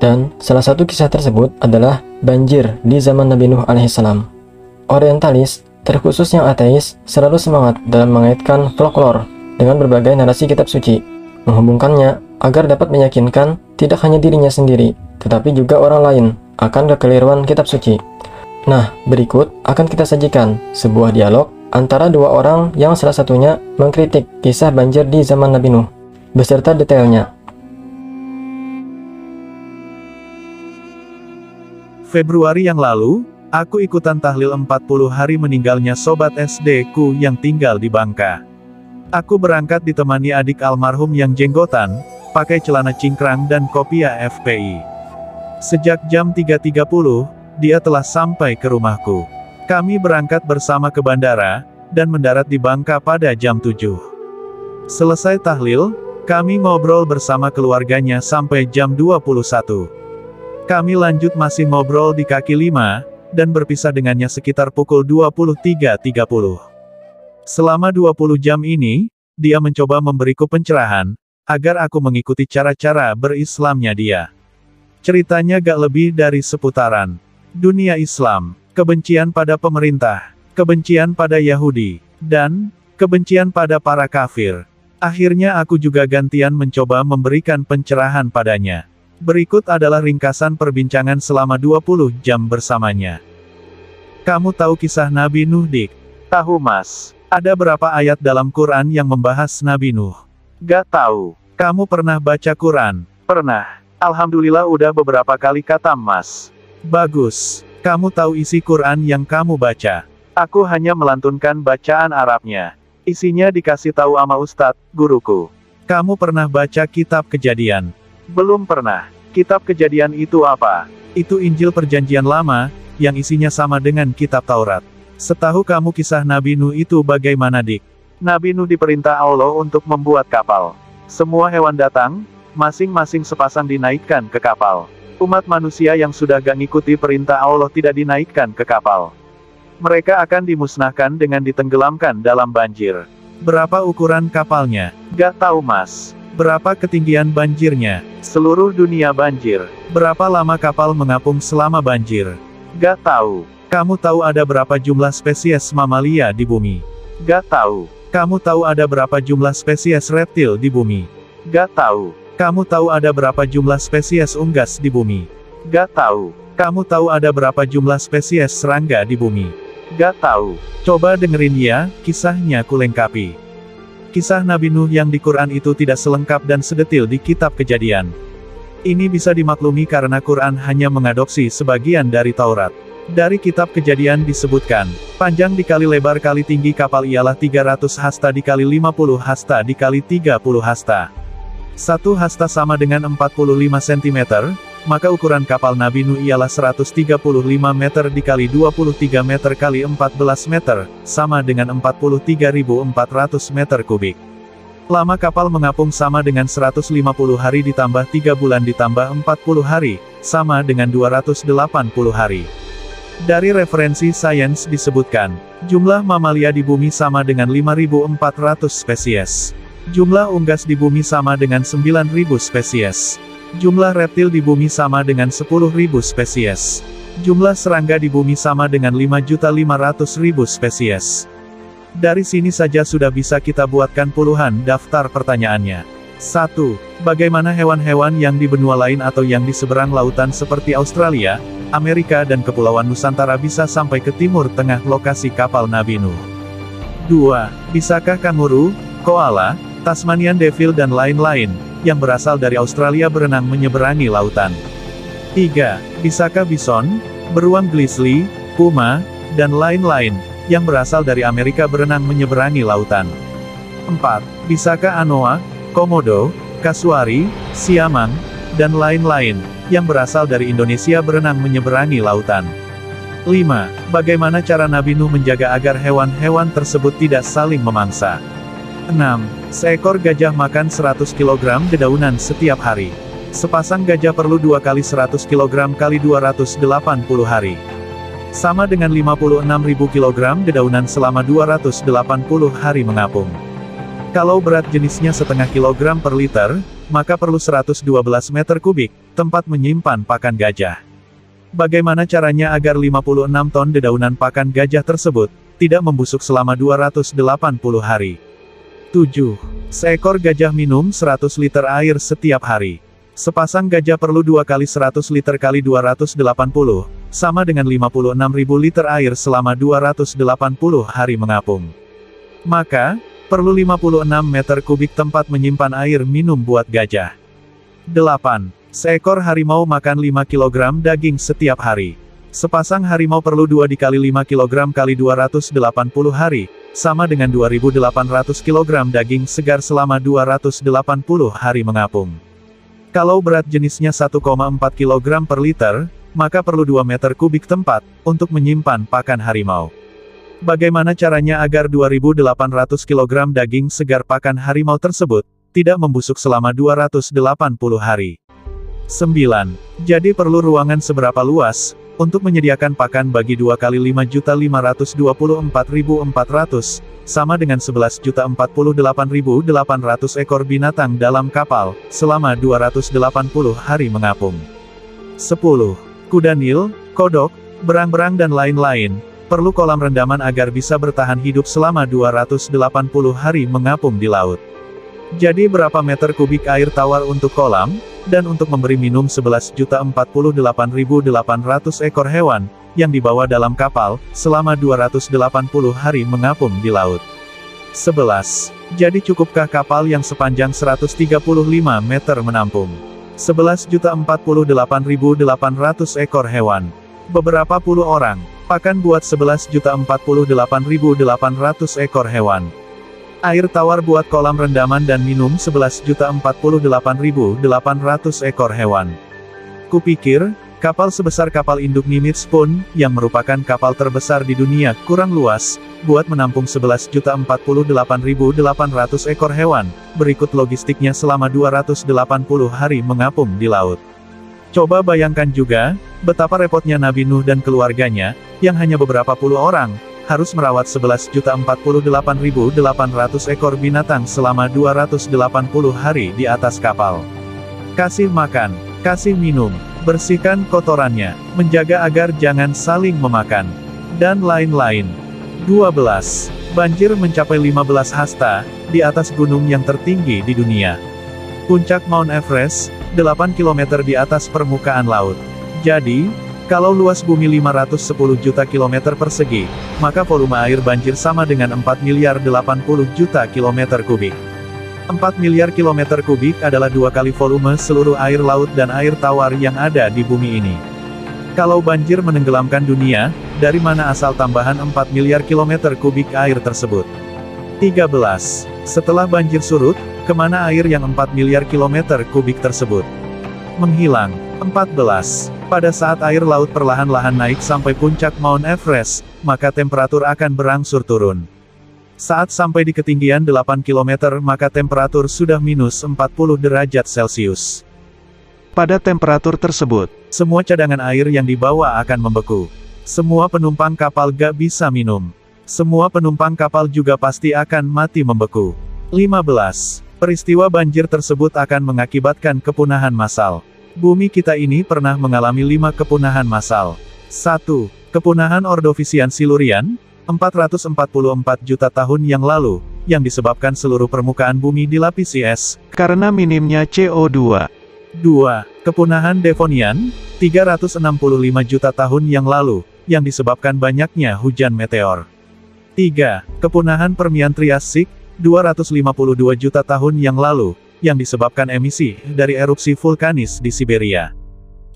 dan salah satu kisah tersebut adalah banjir di zaman Nabi Nuh alaihissalam Orientalis, terkhusus yang ateis, selalu semangat dalam mengaitkan folklore dengan berbagai narasi kitab suci menghubungkannya agar dapat meyakinkan tidak hanya dirinya sendiri tetapi juga orang lain akan kekeliruan kitab suci. Nah, berikut akan kita sajikan sebuah dialog antara dua orang yang salah satunya mengkritik kisah banjir di zaman Nabi Nuh, beserta detailnya. Februari yang lalu, aku ikutan tahlil 40 hari meninggalnya sobat SD ku yang tinggal di Bangka. Aku berangkat ditemani adik almarhum yang jenggotan, pakai celana cingkrang dan kopiah FPI. Sejak jam 3.30, dia telah sampai ke rumahku. Kami berangkat bersama ke bandara, dan mendarat di Bangka pada jam 7. Selesai tahlil, kami ngobrol bersama keluarganya sampai jam 21. Kami lanjut masih ngobrol di kaki lima, dan berpisah dengannya sekitar pukul 23.30. Selama 20 jam ini, dia mencoba memberiku pencerahan, agar aku mengikuti cara-cara berislamnya dia. Ceritanya gak lebih dari seputaran dunia Islam, kebencian pada pemerintah, kebencian pada Yahudi, dan kebencian pada para kafir. Akhirnya aku juga gantian mencoba memberikan pencerahan padanya. Berikut adalah ringkasan perbincangan selama 20 jam bersamanya. Kamu tahu kisah Nabi Nuh dik? Tahu mas. Ada berapa ayat dalam Quran yang membahas Nabi Nuh? Gak tahu. Kamu pernah baca Quran? Pernah. Alhamdulillah udah beberapa kali kata mas. Bagus. Kamu tahu isi Quran yang kamu baca. Aku hanya melantunkan bacaan Arabnya. Isinya dikasih tahu sama Ustadz, guruku. Kamu pernah baca kitab kejadian? Belum pernah. Kitab kejadian itu apa? Itu Injil Perjanjian Lama, yang isinya sama dengan kitab Taurat. Setahu kamu kisah Nabi Nuh itu bagaimana dik? Nabi Nuh diperintah Allah untuk membuat kapal. Semua hewan datang, masing-masing sepasang dinaikkan ke kapal. Umat manusia yang sudah gak ngikuti perintah Allah tidak dinaikkan ke kapal. Mereka akan dimusnahkan dengan ditenggelamkan dalam banjir. Berapa ukuran kapalnya? Gak tahu mas. Berapa ketinggian banjirnya? Seluruh dunia banjir. Berapa lama kapal mengapung selama banjir? Gak tahu. Kamu tahu ada berapa jumlah spesies mamalia di bumi? Gak tahu. Kamu tahu ada berapa jumlah spesies reptil di bumi? Gak tahu. Kamu tahu ada berapa jumlah spesies unggas di bumi? Gak tahu. Kamu tahu ada berapa jumlah spesies serangga di bumi? Gak tahu. Coba dengerin ya, kisahnya kulengkapi. Kisah Nabi Nuh yang di Quran itu tidak selengkap dan sedetil di kitab kejadian. Ini bisa dimaklumi karena Quran hanya mengadopsi sebagian dari Taurat. Dari kitab kejadian disebutkan, panjang dikali lebar kali tinggi kapal ialah 300 hasta dikali 50 hasta dikali 30 hasta. Satu hasta sama dengan 45 cm, maka ukuran kapal Nabi Nuh ialah 135 meter dikali 23 meter kali 14 meter, sama dengan 43.400 meter kubik. Lama kapal mengapung sama dengan 150 hari ditambah 3 bulan ditambah 40 hari, sama dengan 280 hari. Dari referensi sains disebutkan, jumlah mamalia di bumi sama dengan 5.400 spesies. Jumlah unggas di bumi sama dengan 9.000 spesies. Jumlah reptil di bumi sama dengan 10.000 spesies. Jumlah serangga di bumi sama dengan 5.500.000 spesies. Dari sini saja sudah bisa kita buatkan puluhan daftar pertanyaannya. 1. Bagaimana hewan-hewan yang di benua lain atau yang di seberang lautan seperti Australia, Amerika dan Kepulauan Nusantara bisa sampai ke timur tengah lokasi kapal Nabi Nuh? 2. Bisakah kanguru, koala, Tasmanian Devil dan lain-lain, yang berasal dari Australia berenang menyeberangi lautan. 3. Bisakah bison, beruang grizzly, puma, dan lain-lain, yang berasal dari Amerika berenang menyeberangi lautan. 4. Bisakah anoa, komodo, kasuari, siamang, dan lain-lain, yang berasal dari Indonesia berenang menyeberangi lautan. 5. Bagaimana cara Nabi Nuh menjaga agar hewan-hewan tersebut tidak saling memangsa? 6. Seekor gajah makan 100 kg dedaunan setiap hari. Sepasang gajah perlu dua kali 100 kg kali 280 hari. Sama dengan 56.000 kg dedaunan selama 280 hari mengapung. Kalau berat jenisnya setengah kilogram per liter, maka perlu 112 meter kubik, tempat menyimpan pakan gajah. Bagaimana caranya agar 56 ton dedaunan pakan gajah tersebut, tidak membusuk selama 280 hari? 7. Seekor gajah minum 100 liter air setiap hari. Sepasang gajah perlu dua kali 100 liter kali 280, sama dengan 56.000 liter air selama 280 hari mengapung. Maka, perlu 56 meter kubik tempat menyimpan air minum buat gajah. 8. Seekor harimau makan 5 kg daging setiap hari. Sepasang harimau perlu 2 dikali 5 kg kali 280 hari, sama dengan 2800 kg daging segar selama 280 hari mengapung. Kalau berat jenisnya 1,4 kg per liter, maka perlu 2 meter kubik tempat, untuk menyimpan pakan harimau. Bagaimana caranya agar 2800 kg daging segar pakan harimau tersebut, tidak membusuk selama 280 hari? 9. Jadi perlu ruangan seberapa luas, untuk menyediakan pakan bagi 2 kali 5.524.400, sama dengan 11.048.800 ekor binatang dalam kapal, selama 280 hari mengapung. 10. Kuda Nil, kodok, berang-berang dan lain-lain, perlu kolam rendaman agar bisa bertahan hidup selama 280 hari mengapung di laut. Jadi berapa meter kubik air tawar untuk kolam, dan untuk memberi minum 11.048.800 ekor hewan, yang dibawa dalam kapal, selama 280 hari mengapung di laut. 11. Jadi cukupkah kapal yang sepanjang 135 meter menampung 11.048.800 ekor hewan? Beberapa puluh orang, Pakan buat 11.048.800 ekor hewan. Air tawar buat kolam rendaman dan minum 11.048.800 ekor hewan. Kupikir, kapal sebesar kapal induk Nimitz pun, yang merupakan kapal terbesar di dunia, kurang luas, buat menampung 11.048.800 ekor hewan, berikut logistiknya selama 280 hari mengapung di laut. Coba bayangkan juga, betapa repotnya Nabi Nuh dan keluarganya, yang hanya beberapa puluh orang, harus merawat 11.048.800 ekor binatang selama 280 hari di atas kapal. Kasih makan, kasih minum, bersihkan kotorannya, menjaga agar jangan saling memakan, dan lain-lain. 12. Banjir mencapai 15 hasta, di atas gunung yang tertinggi di dunia. Puncak Mount Everest, 8 km di atas permukaan laut. Jadi, kalau luas bumi 510 juta kilometer persegi, maka volume air banjir sama dengan 4 miliar 80 juta kilometer kubik. 4 miliar kilometer kubik adalah dua kali volume seluruh air laut dan air tawar yang ada di bumi ini. Kalau banjir menenggelamkan dunia, dari mana asal tambahan 4 miliar kilometer kubik air tersebut? 13. Setelah banjir surut, Ke mana air yang 4 miliar kilometer kubik tersebut? Menghilang. 14. Pada saat air laut perlahan-lahan naik sampai puncak Mount Everest, maka temperatur akan berangsur turun. Saat sampai di ketinggian 8 km maka temperatur sudah minus 40 derajat Celcius. Pada temperatur tersebut, semua cadangan air yang dibawa akan membeku. Semua penumpang kapal gak bisa minum. Semua penumpang kapal juga pasti akan mati membeku. 15. Peristiwa banjir tersebut akan mengakibatkan kepunahan massal. Bumi kita ini pernah mengalami lima kepunahan massal. 1. Kepunahan Ordovisian Silurian, 444 juta tahun yang lalu, yang disebabkan seluruh permukaan bumi dilapisi es, karena minimnya CO2. 2. Kepunahan Devonian, 365 juta tahun yang lalu, yang disebabkan banyaknya hujan meteor. 3. Kepunahan Permian Triasik, 252 juta tahun yang lalu, yang disebabkan emisi dari erupsi vulkanis di Siberia.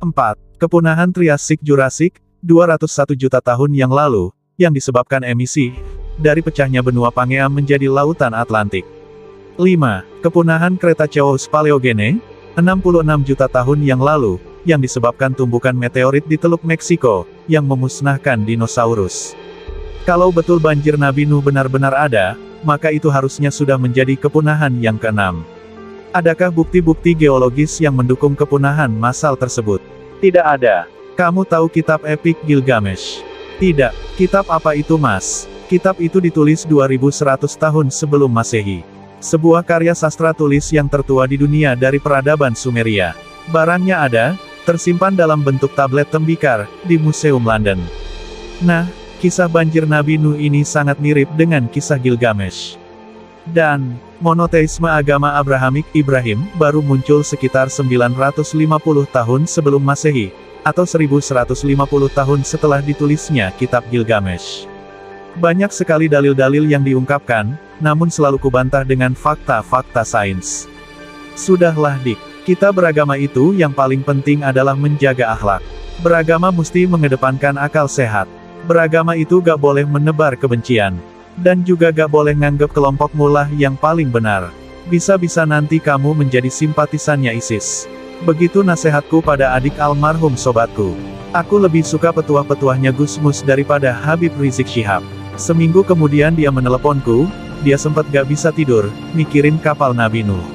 4. Kepunahan Triasik Jurassik, 201 juta tahun yang lalu, yang disebabkan emisi dari pecahnya benua Pangea menjadi lautan Atlantik. 5. Kepunahan Kretaceous Paleogene, 66 juta tahun yang lalu, yang disebabkan tumbukan meteorit di Teluk Meksiko, yang memusnahkan dinosaurus. Kalau betul banjir Nabi Nuh benar-benar ada, maka itu harusnya sudah menjadi kepunahan yang keenam. Adakah bukti-bukti geologis yang mendukung kepunahan massal tersebut? Tidak ada. Kamu tahu kitab epik Gilgamesh? Tidak. Kitab apa itu mas? Kitab itu ditulis 2100 tahun sebelum masehi. Sebuah karya sastra tulis yang tertua di dunia dari peradaban Sumeria. Barangnya ada, tersimpan dalam bentuk tablet tembikar, di Museum London. Nah, kisah banjir Nabi Nuh ini sangat mirip dengan kisah Gilgamesh. Dan, monoteisme agama Abrahamik Ibrahim baru muncul sekitar 950 tahun sebelum Masehi, atau 1150 tahun setelah ditulisnya kitab Gilgamesh. Banyak sekali dalil-dalil yang diungkapkan, namun selalu kubantah dengan fakta-fakta sains. Sudahlah dik, kita beragama itu yang paling penting adalah menjaga akhlak. Beragama mesti mengedepankan akal sehat. Beragama itu gak boleh menebar kebencian. Dan juga gak boleh nganggap kelompok mulah yang paling benar. Bisa-bisa nanti kamu menjadi simpatisannya ISIS. Begitu nasihatku pada adik almarhum sobatku. Aku lebih suka petuah-petuahnya Gusmus daripada Habib Rizik Syihab. Seminggu kemudian dia meneleponku, dia sempat gak bisa tidur, mikirin kapal Nabi Nuh.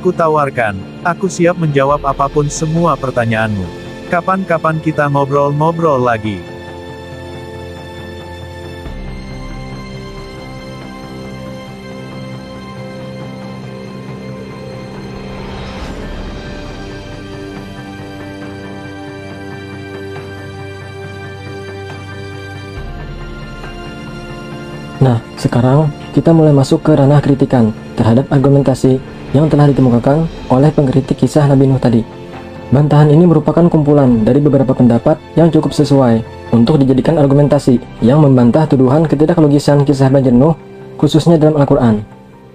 Kutawarkan, aku siap menjawab apa pun semua pertanyaanmu. Kapan-kapan kita ngobrol-ngobrol lagi. Sekarang kita mulai masuk ke ranah kritikan terhadap argumentasi yang telah ditemukan oleh pengkritik kisah Nabi Nuh tadi. Bantahan ini merupakan kumpulan dari beberapa pendapat yang cukup sesuai untuk dijadikan argumentasi yang membantah tuduhan ketidaklogisan kisah banjir Nuh, khususnya dalam Al-Quran.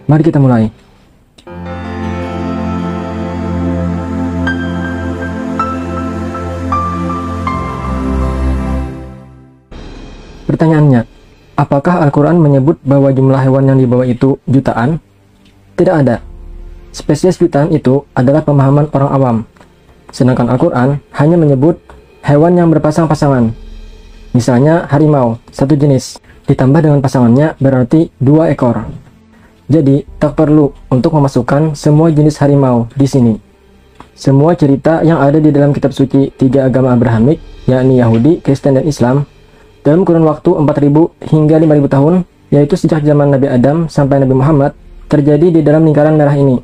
Mari kita mulai. Pertanyaannya, apakah Al-Quran menyebut bahwa jumlah hewan yang dibawa itu jutaan? Tidak ada. Spesies jutaan itu adalah pemahaman orang awam. Sedangkan Al-Quran hanya menyebut hewan yang berpasang-pasangan. Misalnya harimau, satu jenis, ditambah dengan pasangannya berarti dua ekor. Jadi, tak perlu untuk memasukkan semua jenis harimau di sini. Semua cerita yang ada di dalam kitab suci tiga agama Abrahamik, yakni Yahudi, Kristen, dan Islam, dalam kurun waktu 4000 hingga 5000 tahun, yaitu sejak zaman Nabi Adam sampai Nabi Muhammad, terjadi di dalam lingkaran merah ini.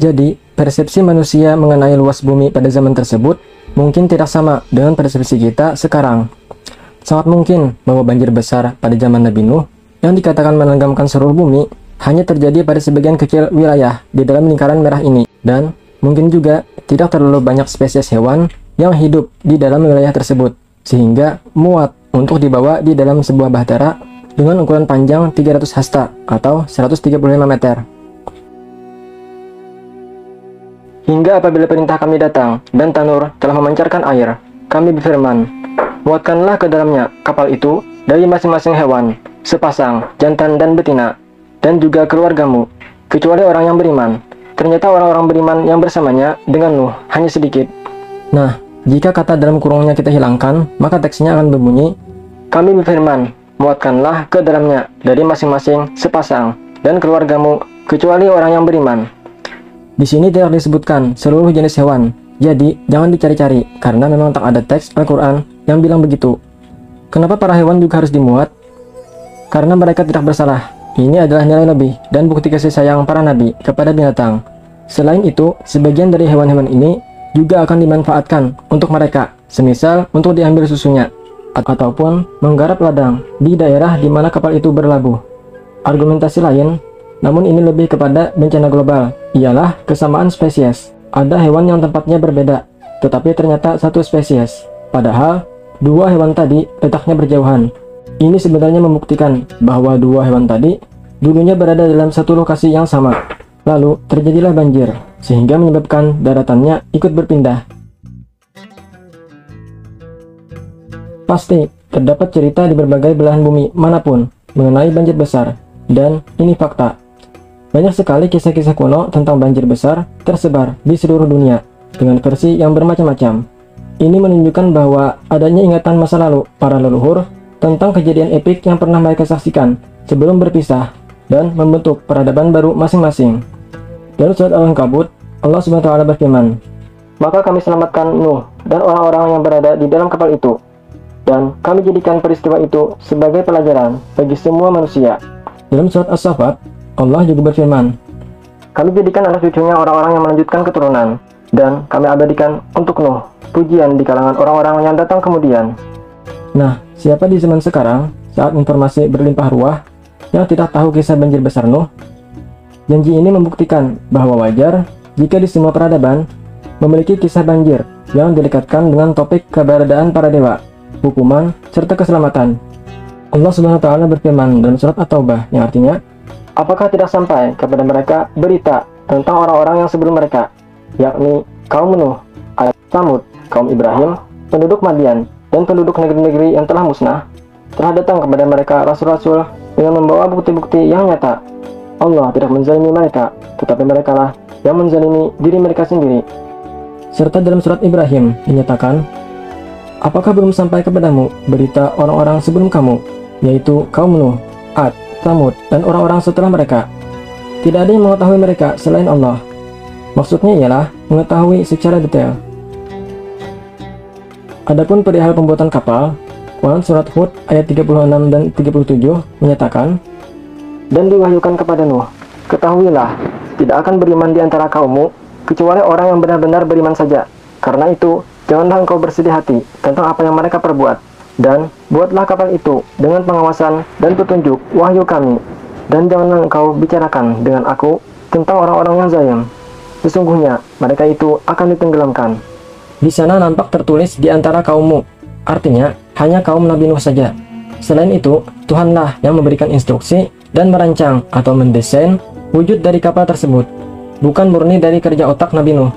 Jadi, persepsi manusia mengenai luas bumi pada zaman tersebut mungkin tidak sama dengan persepsi kita sekarang. Sangat mungkin bahwa banjir besar pada zaman Nabi Nuh yang dikatakan menenggelamkan seluruh bumi hanya terjadi pada sebagian kecil wilayah di dalam lingkaran merah ini dan mungkin juga tidak terlalu banyak spesies hewan yang hidup di dalam wilayah tersebut sehingga muat untuk dibawa di dalam sebuah bahtera dengan ukuran panjang 300 hasta atau 135 meter. Hingga apabila perintah kami datang dan Tanur telah memancarkan air, kami berfirman, muatkanlah ke dalamnya kapal itu dari masing-masing hewan, sepasang, jantan dan betina, dan juga keluargamu, kecuali orang yang beriman. Ternyata orang-orang beriman yang bersamanya dengan Nuh hanya sedikit. Nah, jika kata dalam kurungnya kita hilangkan, maka teksnya akan berbunyi, kami berfirman, muatkanlah ke dalamnya dari masing-masing sepasang dan keluargamu, kecuali orang yang beriman. Di sini tidak disebutkan seluruh jenis hewan, jadi jangan dicari-cari karena memang tak ada teks Al-Quran yang bilang begitu. Kenapa para hewan juga harus dimuat? Karena mereka tidak bersalah. Ini adalah nilai lebih dan bukti kasih sayang para nabi kepada binatang. Selain itu, sebagian dari hewan-hewan ini juga akan dimanfaatkan untuk mereka, semisal untuk diambil susunya, ataupun menggarap ladang di daerah di mana kapal itu berlabuh. Argumentasi lain namun ini lebih kepada bencana global, ialah kesamaan spesies. Ada hewan yang tempatnya berbeda, tetapi ternyata satu spesies. Padahal, dua hewan tadi letaknya berjauhan. Ini sebenarnya membuktikan bahwa dua hewan tadi dulunya berada dalam satu lokasi yang sama. Lalu terjadilah banjir, sehingga menyebabkan daratannya ikut berpindah. Pasti, terdapat cerita di berbagai belahan bumi mana pun mengenai banjir besar, dan ini fakta. Banyak sekali kisah-kisah kuno tentang banjir besar tersebar di seluruh dunia. dengan versi yang bermacam-macam. Ini menunjukkan bahwa adanya ingatan masa lalu para leluhur tentang kejadian epik yang pernah mereka saksikan sebelum berpisah dan membentuk peradaban baru masing-masing. Dalam surat Al-Ankabut, Allah SWT berfirman, Maka kami selamatkan Nuh dan orang-orang yang berada di dalam kapal itu, dan kami jadikan peristiwa itu sebagai pelajaran bagi semua manusia. Dalam surat As-Safat, Allah juga berfirman, Kami jadikan anak cucunya orang-orang yang melanjutkan keturunan, dan kami abadikan untuk Nuh pujian di kalangan orang-orang yang datang kemudian. Nah, siapa di zaman sekarang saat informasi berlimpah ruah yang tidak tahu kisah banjir besar Nuh Janji ini membuktikan bahwa wajar jika di semua peradaban memiliki kisah banjir yang dilekatkan dengan topik keberadaan para dewa, hukuman, serta keselamatan. Allah Subhanahu wa berfirman dalam surat At-Taubah yang artinya, "Apakah tidak sampai kepada mereka berita tentang orang-orang yang sebelum mereka, yakni kaum Nuh, ayat Samud, kaum Ibrahim, penduduk Madian, dan penduduk negeri-negeri yang telah musnah? Telah datang kepada mereka rasul-rasul dengan membawa bukti-bukti yang nyata Allah tidak menzalimi mereka, tetapi mereka lah yang menzalimi diri mereka sendiri. Serta dalam surat Ibrahim dinyatakan, Apakah belum sampai kepadamu berita orang-orang sebelum kamu, yaitu kaum Nuh, Ad, Samud, dan orang-orang setelah mereka? Tidak ada yang mengetahui mereka selain Allah. Maksudnya ialah mengetahui secara detail. Adapun perihal pembuatan kapal, Quran Surat Hud ayat 36 dan 37 menyatakan, dan diwahyukan kepada Nuh, Ketahuilah, tidak akan beriman di antara kaummu, kecuali orang yang benar-benar beriman saja. Karena itu, janganlah engkau bersedih hati tentang apa yang mereka perbuat. Dan buatlah kapal itu dengan pengawasan dan petunjuk wahyu kami. Dan janganlah engkau bicarakan dengan aku tentang orang-orang yang zalim. Sesungguhnya, mereka itu akan ditenggelamkan. Di sana nampak tertulis di antara kaummu. Artinya, hanya kaum Nabi Nuh saja. Selain itu, Tuhanlah yang memberikan instruksi dan merancang atau mendesain wujud dari kapal tersebut, bukan murni dari kerja otak Nabi Nuh.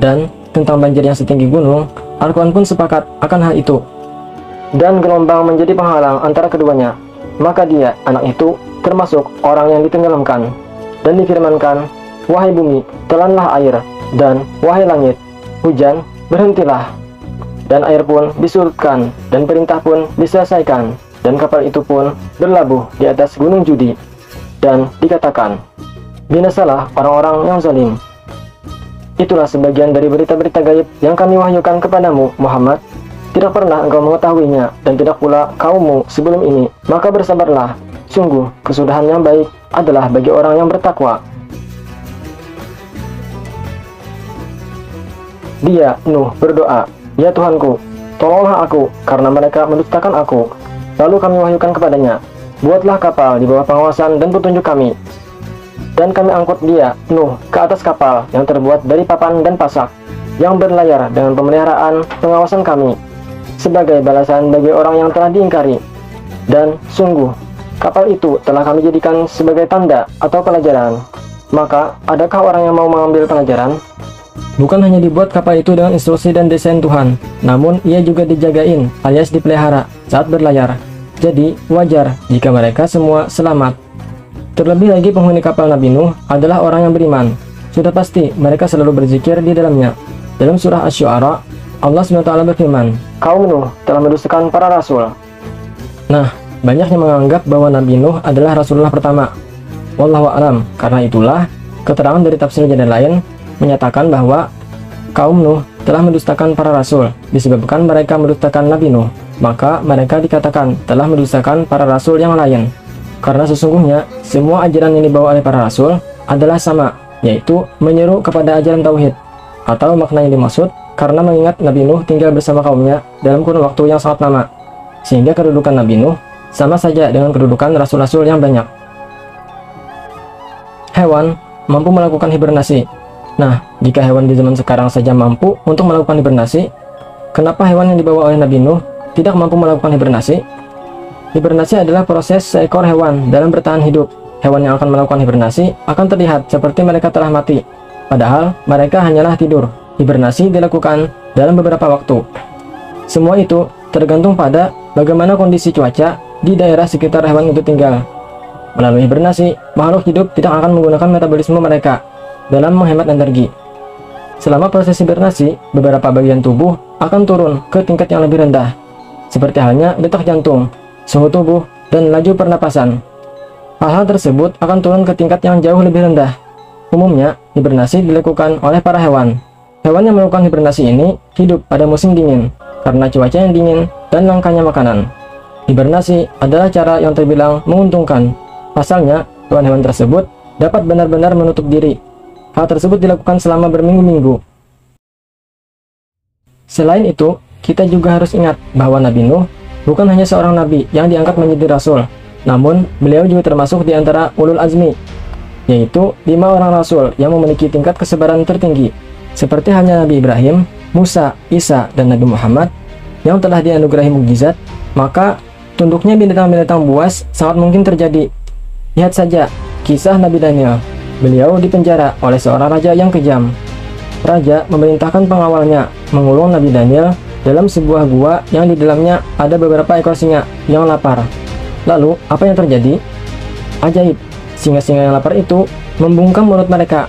Dan tentang banjir yang setinggi gunung, Al-Quran pun sepakat akan hal itu. Dan gelombang menjadi penghalang antara keduanya. Maka dia, anak itu, termasuk orang yang ditenggelamkan. Dan difirmankan, Wahai bumi, telanlah air, dan wahai langit, hujan, berhentilah. Dan air pun disurutkan, dan perintah pun diselesaikan dan kapal itu pun berlabuh di atas gunung judi dan dikatakan binasalah orang-orang yang zalim itulah sebagian dari berita-berita gaib yang kami wahyukan kepadamu Muhammad. Tidak pernah engkau mengetahuinya dan tidak pula kaummu sebelum ini. Maka bersabarlah. Sungguh kesudahan yang baik adalah bagi orang yang bertakwa. Dia Nuh berdoa ya Tuhanku tolonglah aku karena mereka mendustakan aku. Lalu kami wahyukan kepadanya, buatlah kapal di bawah pengawasan dan petunjuk kami. Dan kami angkut dia, Nuh, ke atas kapal yang terbuat dari papan dan pasak, yang berlayar dengan pemeliharaan pengawasan kami, sebagai balasan bagi orang yang telah diingkari. Dan sungguh, kapal itu telah kami jadikan sebagai tanda atau pelajaran. Maka, adakah orang yang mau mengambil pelajaran? Bukan hanya dibuat kapal itu dengan instruksi dan desain Tuhan, namun ia juga dijagain alias dipelihara saat berlayar jadi, wajar jika mereka semua selamat. Terlebih lagi penghuni kapal Nabi Nuh adalah orang yang beriman. Sudah pasti mereka selalu berzikir di dalamnya. Dalam surah Asy-Syu'ara, Allah SWT berfirman, Kaum Nuh telah mendustakan para rasul. Nah, banyak yang menganggap bahwa Nabi Nuh adalah Rasulullah pertama. Wallahu alam, karena itulah keterangan dari tafsir jalan lain menyatakan bahwa kaum Nuh telah mendustakan para rasul disebabkan mereka mendustakan Nabi Nuh maka mereka dikatakan telah mendustakan para rasul yang lain. Karena sesungguhnya semua ajaran yang dibawa oleh para rasul adalah sama, yaitu menyeru kepada ajaran tauhid. Atau makna yang dimaksud karena mengingat Nabi Nuh tinggal bersama kaumnya dalam kurun waktu yang sangat lama, sehingga kedudukan Nabi Nuh sama saja dengan kedudukan rasul-rasul yang banyak. Hewan mampu melakukan hibernasi. Nah, jika hewan di zaman sekarang saja mampu untuk melakukan hibernasi, kenapa hewan yang dibawa oleh Nabi Nuh tidak mampu melakukan hibernasi? Hibernasi adalah proses seekor hewan dalam bertahan hidup. Hewan yang akan melakukan hibernasi akan terlihat seperti mereka telah mati. Padahal mereka hanyalah tidur. Hibernasi dilakukan dalam beberapa waktu. Semua itu tergantung pada bagaimana kondisi cuaca di daerah sekitar hewan itu tinggal. Melalui hibernasi, makhluk hidup tidak akan menggunakan metabolisme mereka dalam menghemat energi. Selama proses hibernasi, beberapa bagian tubuh akan turun ke tingkat yang lebih rendah, seperti halnya detak jantung, suhu tubuh, dan laju pernapasan. Hal-hal tersebut akan turun ke tingkat yang jauh lebih rendah. Umumnya, hibernasi dilakukan oleh para hewan. Hewan yang melakukan hibernasi ini hidup pada musim dingin, karena cuaca yang dingin dan langkanya makanan. Hibernasi adalah cara yang terbilang menguntungkan. Pasalnya, hewan-hewan tersebut dapat benar-benar menutup diri Hal tersebut dilakukan selama berminggu-minggu. Selain itu, kita juga harus ingat bahwa Nabi Nuh bukan hanya seorang nabi yang diangkat menjadi rasul, namun beliau juga termasuk di antara ulul azmi, yaitu lima orang rasul yang memiliki tingkat kesebaran tertinggi, seperti hanya Nabi Ibrahim, Musa, Isa, dan Nabi Muhammad yang telah dianugerahi mukjizat, maka tunduknya binatang-binatang buas sangat mungkin terjadi. Lihat saja kisah Nabi Daniel Beliau dipenjara oleh seorang raja yang kejam. Raja memerintahkan pengawalnya mengulung Nabi Daniel dalam sebuah gua yang di dalamnya ada beberapa ekor singa yang lapar. Lalu, apa yang terjadi? Ajaib, singa-singa yang lapar itu membungkam mulut mereka.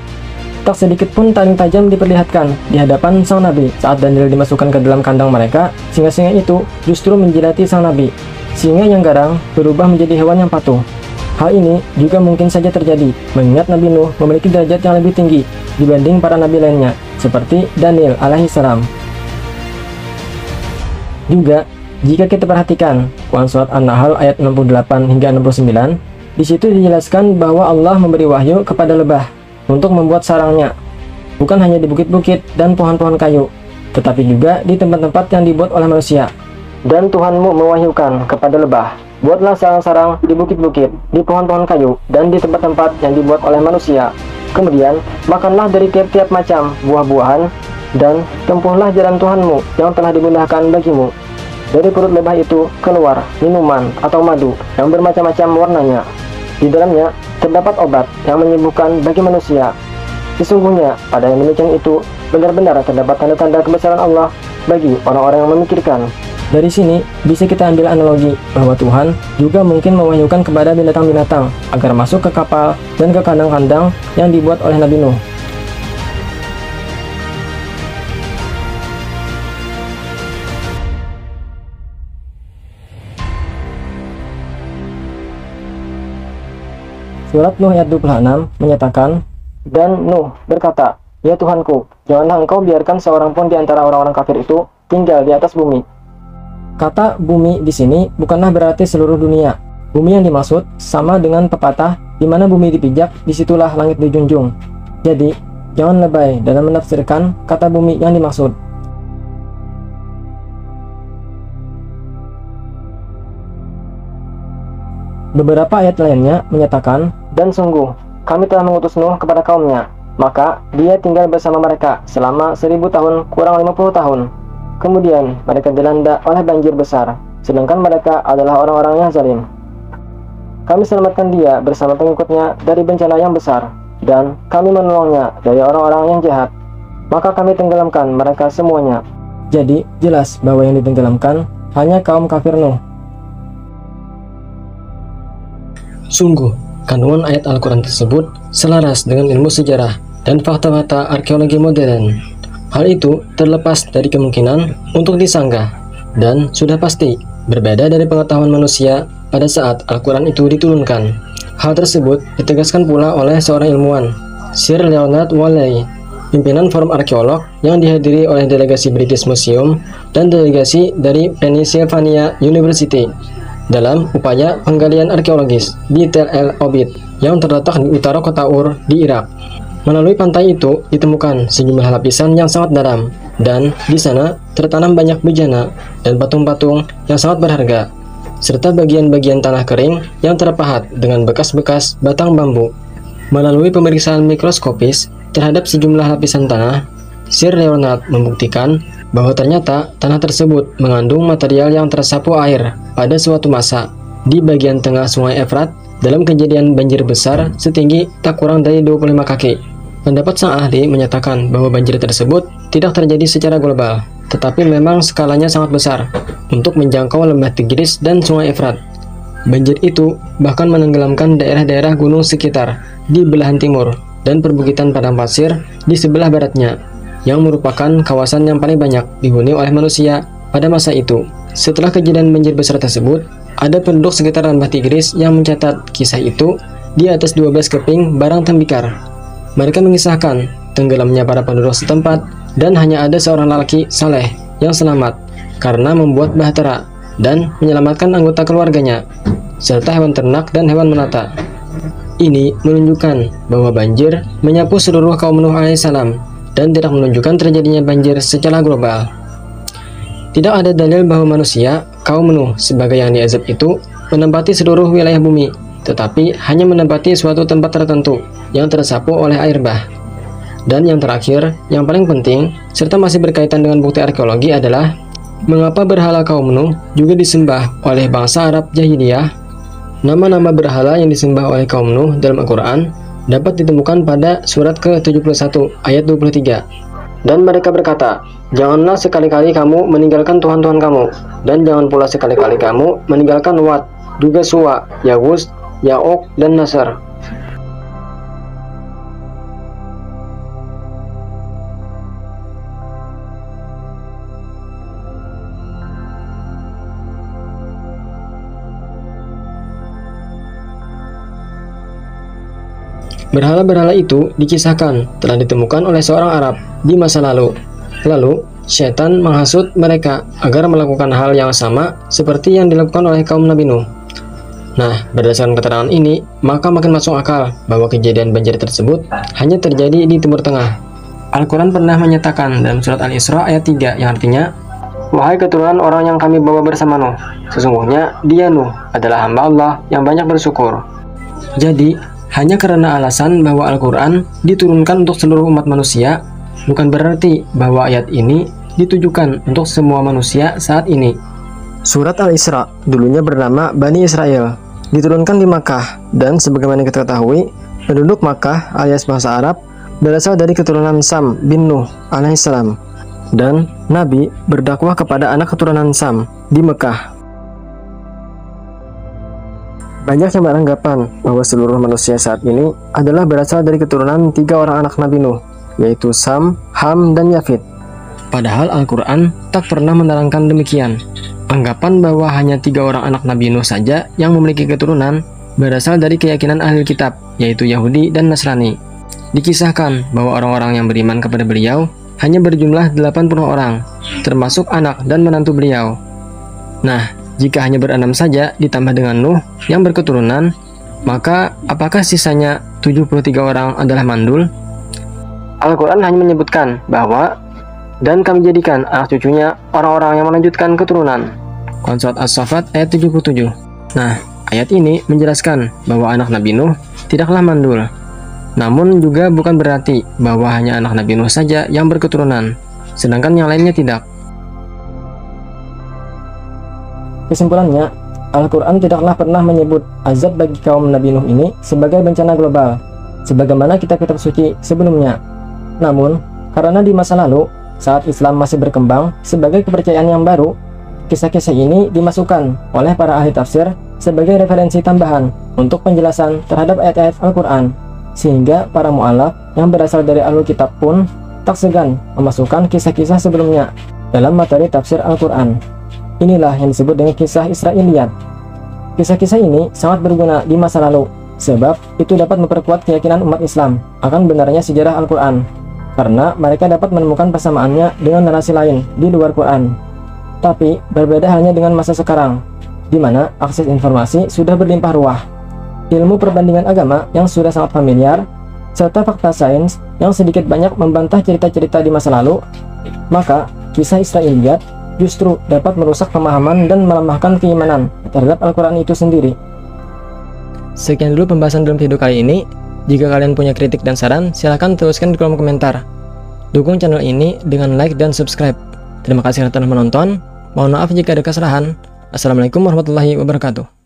Tak sedikit pun taring tajam diperlihatkan di hadapan sang nabi. Saat Daniel dimasukkan ke dalam kandang mereka, singa-singa itu justru menjilati sang nabi. Singa yang garang berubah menjadi hewan yang patuh. Hal ini juga mungkin saja terjadi, mengingat Nabi Nuh memiliki derajat yang lebih tinggi dibanding para nabi lainnya, seperti Daniel alaihissalam. Juga, jika kita perhatikan Quran Surat An-Nahl ayat 68 hingga 69, di situ dijelaskan bahwa Allah memberi wahyu kepada lebah untuk membuat sarangnya, bukan hanya di bukit-bukit dan pohon-pohon kayu, tetapi juga di tempat-tempat yang dibuat oleh manusia. Dan Tuhanmu mewahyukan kepada lebah Buatlah sarang-sarang di bukit-bukit, di pohon-pohon kayu, dan di tempat-tempat yang dibuat oleh manusia. Kemudian, makanlah dari tiap-tiap macam buah-buahan, dan tempuhlah jalan Tuhanmu yang telah dimudahkan bagimu. Dari perut lebah itu keluar minuman atau madu yang bermacam-macam warnanya. Di dalamnya terdapat obat yang menyembuhkan bagi manusia. Sesungguhnya, pada yang demikian itu benar-benar terdapat tanda-tanda kebesaran Allah bagi orang-orang yang memikirkan. Dari sini, bisa kita ambil analogi bahwa Tuhan juga mungkin mewahyukan kepada binatang-binatang agar masuk ke kapal dan ke kandang-kandang yang dibuat oleh Nabi Nuh. Surat Nuh ayat 26 menyatakan, Dan Nuh berkata, Ya Tuhanku, janganlah engkau biarkan seorang pun di antara orang-orang kafir itu tinggal di atas bumi, Kata bumi di sini bukanlah berarti seluruh dunia. Bumi yang dimaksud sama dengan pepatah di mana bumi dipijak, di situlah langit dijunjung. Jadi, jangan lebay dalam menafsirkan kata bumi yang dimaksud. Beberapa ayat lainnya menyatakan, Dan sungguh, kami telah mengutus Nuh kepada kaumnya, maka dia tinggal bersama mereka selama seribu tahun kurang 50 tahun. Kemudian mereka dilanda oleh banjir besar, sedangkan mereka adalah orang-orang yang zalim. Kami selamatkan dia bersama pengikutnya dari bencana yang besar, dan kami menolongnya dari orang-orang yang jahat. Maka kami tenggelamkan mereka semuanya. Jadi, jelas bahwa yang ditenggelamkan hanya kaum kafir Nuh. Sungguh, kandungan ayat Al-Quran tersebut selaras dengan ilmu sejarah dan fakta-fakta arkeologi modern. Hal itu terlepas dari kemungkinan untuk disanggah dan sudah pasti berbeda dari pengetahuan manusia pada saat Al-Quran itu diturunkan. Hal tersebut ditegaskan pula oleh seorang ilmuwan, Sir Leonard Walley, pimpinan forum arkeolog yang dihadiri oleh delegasi British Museum dan delegasi dari Pennsylvania University dalam upaya penggalian arkeologis di Tel El Obid yang terletak di utara kota Ur di Irak. Melalui pantai itu ditemukan sejumlah lapisan yang sangat dalam, dan di sana tertanam banyak bejana dan patung-patung yang sangat berharga, serta bagian-bagian tanah kering yang terpahat dengan bekas-bekas batang bambu. Melalui pemeriksaan mikroskopis terhadap sejumlah lapisan tanah, Sir Leonard membuktikan bahwa ternyata tanah tersebut mengandung material yang tersapu air pada suatu masa di bagian tengah sungai Efrat dalam kejadian banjir besar setinggi tak kurang dari 25 kaki. Pendapat sang ahli menyatakan bahwa banjir tersebut tidak terjadi secara global, tetapi memang skalanya sangat besar untuk menjangkau lembah Tigris dan sungai Efrat. Banjir itu bahkan menenggelamkan daerah-daerah gunung sekitar di belahan timur dan perbukitan padang pasir di sebelah baratnya. Yang merupakan kawasan yang paling banyak dihuni oleh manusia pada masa itu. Setelah kejadian banjir besar tersebut, ada penduduk sekitar Lembah Tigris yang mencatat kisah itu di atas 12 keping barang tembikar. Mereka mengisahkan tenggelamnya para penduduk setempat dan hanya ada seorang lelaki saleh yang selamat karena membuat bahtera dan menyelamatkan anggota keluarganya serta hewan ternak dan hewan melata. Ini menunjukkan bahwa banjir menyapu seluruh kaum Nuh alaihissalam dan tidak menunjukkan terjadinya banjir secara global. Tidak ada dalil bahwa manusia, kaum Nuh sebagai yang diazab itu, menempati seluruh wilayah bumi, tetapi hanya menempati suatu tempat tertentu yang tersapu oleh air bah. Dan yang terakhir, yang paling penting, serta masih berkaitan dengan bukti arkeologi adalah mengapa berhala kaum Nuh juga disembah oleh bangsa Arab Jahiliyah Nama-nama berhala yang disembah oleh kaum Nuh dalam Al-Quran dapat ditemukan pada surat ke-71 ayat 23. Dan mereka berkata, Janganlah sekali-kali kamu meninggalkan Tuhan-Tuhan kamu, dan jangan pula sekali-kali kamu meninggalkan Wat, juga Suwa, Yawus, Ya'ok, dan Nasr. Berhala-berhala itu dikisahkan telah ditemukan oleh seorang Arab di masa lalu. Lalu, setan menghasut mereka agar melakukan hal yang sama seperti yang dilakukan oleh kaum Nabi Nuh. Nah, berdasarkan keterangan ini, maka makin masuk akal bahwa kejadian banjir tersebut hanya terjadi di Timur Tengah. Al-Quran pernah menyatakan dalam surat Al-Isra ayat 3 yang artinya, Wahai keturunan orang yang kami bawa bersama Nuh, sesungguhnya dia Nuh adalah hamba Allah yang banyak bersyukur. Jadi, hanya karena alasan bahwa Al-Quran diturunkan untuk seluruh umat manusia, bukan berarti bahwa ayat ini ditujukan untuk semua manusia saat ini. Surat Al-Isra dulunya bernama Bani Israel, diturunkan di Makkah, dan sebagaimana kita ketahui, penduduk Makkah alias bahasa Arab berasal dari keturunan Sam bin Nuh alaihissalam, dan Nabi berdakwah kepada anak keturunan Sam di Mekah banyak yang beranggapan bahwa seluruh manusia saat ini adalah berasal dari keturunan tiga orang anak Nabi Nuh, yaitu Sam, Ham, dan Yafid. Padahal Al-Quran tak pernah menerangkan demikian. Anggapan bahwa hanya tiga orang anak Nabi Nuh saja yang memiliki keturunan berasal dari keyakinan ahli kitab, yaitu Yahudi dan Nasrani. Dikisahkan bahwa orang-orang yang beriman kepada beliau hanya berjumlah 80 orang, termasuk anak dan menantu beliau. Nah, jika hanya berenam saja ditambah dengan Nuh yang berketurunan, maka apakah sisanya 73 orang adalah mandul? Al-Quran hanya menyebutkan bahwa dan kami jadikan anak cucunya orang-orang yang melanjutkan keturunan. Konsort As-Safat ayat 77. Nah, ayat ini menjelaskan bahwa anak Nabi Nuh tidaklah mandul. Namun juga bukan berarti bahwa hanya anak Nabi Nuh saja yang berketurunan, sedangkan yang lainnya tidak. Kesimpulannya, Al-Quran tidaklah pernah menyebut azab bagi kaum Nabi Nuh ini sebagai bencana global, sebagaimana kitab-kitab suci sebelumnya. Namun, karena di masa lalu, saat Islam masih berkembang sebagai kepercayaan yang baru, kisah-kisah ini dimasukkan oleh para ahli tafsir sebagai referensi tambahan untuk penjelasan terhadap ayat-ayat Al-Quran, sehingga para mu'alaf yang berasal dari alul kitab pun tak segan memasukkan kisah-kisah sebelumnya dalam materi tafsir Al-Quran. Inilah yang disebut dengan kisah Israiliyat. Kisah-kisah ini sangat berguna di masa lalu, sebab itu dapat memperkuat keyakinan umat Islam akan benarnya sejarah Al-Quran, karena mereka dapat menemukan persamaannya dengan narasi lain di luar Quran. Tapi, berbeda halnya dengan masa sekarang, di mana akses informasi sudah berlimpah ruah. Ilmu perbandingan agama yang sudah sangat familiar, serta fakta sains yang sedikit banyak membantah cerita-cerita di masa lalu, maka kisah Israiliyat justru dapat merusak pemahaman dan melemahkan keimanan terhadap Al-Quran itu sendiri. Sekian dulu pembahasan dalam video kali ini. Jika kalian punya kritik dan saran, silahkan tuliskan di kolom komentar. Dukung channel ini dengan like dan subscribe. Terima kasih telah menonton. Mohon maaf jika ada kesalahan. Assalamualaikum warahmatullahi wabarakatuh.